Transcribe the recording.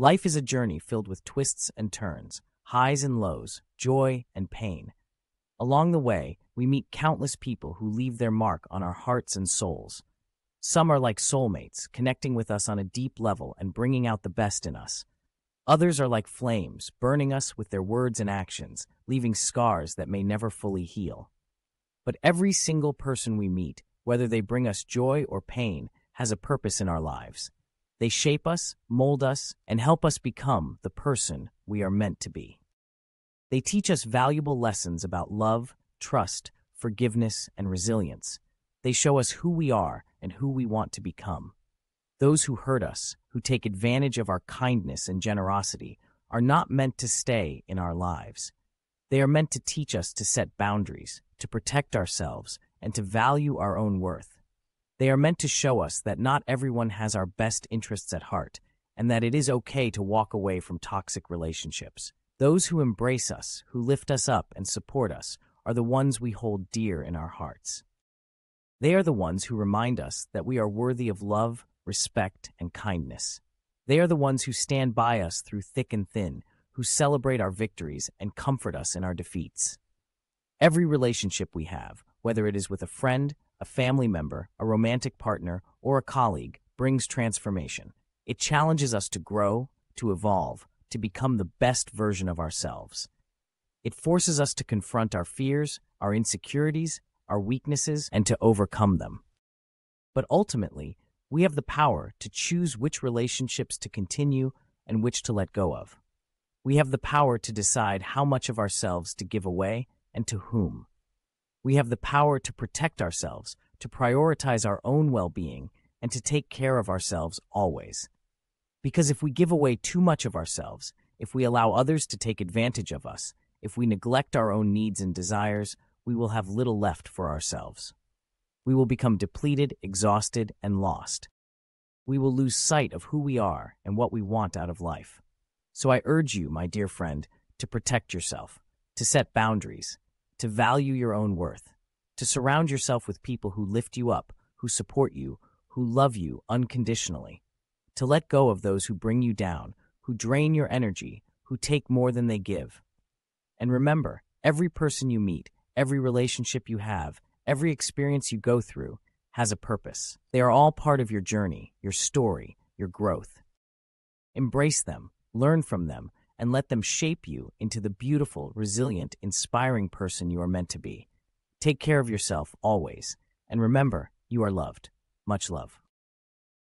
Life is a journey filled with twists and turns, highs and lows, joy and pain. Along the way, we meet countless people who leave their mark on our hearts and souls. Some are like soulmates, connecting with us on a deep level and bringing out the best in us. Others are like flames, burning us with their words and actions, leaving scars that may never fully heal. But every single person we meet, whether they bring us joy or pain, has a purpose in our lives. They shape us, mold us, and help us become the person we are meant to be. They teach us valuable lessons about love, trust, forgiveness, and resilience. They show us who we are and who we want to become. Those who hurt us, who take advantage of our kindness and generosity, are not meant to stay in our lives. They are meant to teach us to set boundaries, to protect ourselves, and to value our own worth. They are meant to show us that not everyone has our best interests at heart, and that it is okay to walk away from toxic relationships. Those who embrace us, who lift us up and support us, are the ones we hold dear in our hearts. They are the ones who remind us that we are worthy of love, respect, and kindness. They are the ones who stand by us through thick and thin, who celebrate our victories and comfort us in our defeats. Every relationship we have, whether it is with a friend, a family member, a romantic partner, or a colleague, brings transformation. It challenges us to grow, to evolve, to become the best version of ourselves. It forces us to confront our fears, our insecurities, our weaknesses, and to overcome them. But ultimately, we have the power to choose which relationships to continue and which to let go of. We have the power to decide how much of ourselves to give away and to whom. We have the power to protect ourselves, to prioritize our own well being, and to take care of ourselves always. Because if we give away too much of ourselves, if we allow others to take advantage of us, if we neglect our own needs and desires, we will have little left for ourselves. We will become depleted, exhausted, and lost. We will lose sight of who we are and what we want out of life. So I urge you, my dear friend, to protect yourself, to set boundaries, to value your own worth, to surround yourself with people who lift you up, who support you, who love you unconditionally, to let go of those who bring you down, who drain your energy, who take more than they give. And remember, every person you meet, every relationship you have, every experience you go through has a purpose. They are all part of your journey, your story, your growth. Embrace them, learn from them, and let them shape you into the beautiful, resilient, inspiring person you are meant to be. Take care of yourself always, and remember, you are loved. Much love.